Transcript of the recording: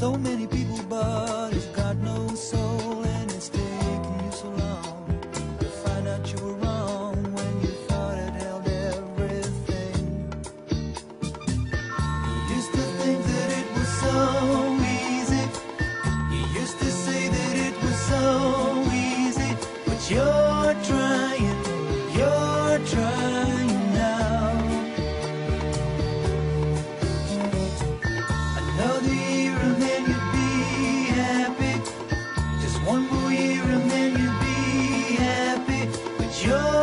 So many people, but you've got no soul, and it's taking you so long to find out you were wrong when you thought it held everything. You used to think that it was so easy. You used to say that it was so easy, but you're you